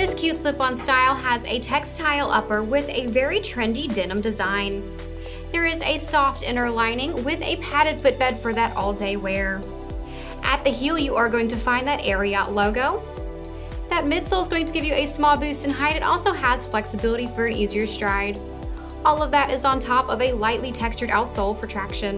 This cute slip-on style has a textile upper with a very trendy denim design. There is a soft inner lining with a padded footbed for that all-day wear. At the heel, you are going to find that Ariat logo. That midsole is going to give you a small boost in height. It also has flexibility for an easier stride. All of that is on top of a lightly textured outsole for traction.